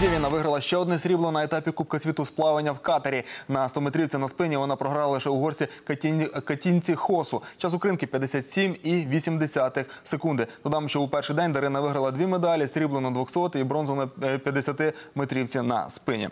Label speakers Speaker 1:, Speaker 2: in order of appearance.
Speaker 1: Зєвіна виграла ще одне срібло на етапі Кубка світу з плавання в катері. На 100-метрівці на спині вона програла лише угорці Катіні- Катінці Хосу. Час укринки 57,8 секунди. Додам, що у перший день Дарина виграла дві медалі: срібло на 200 і бронзу на е, 50 метрівці на спині.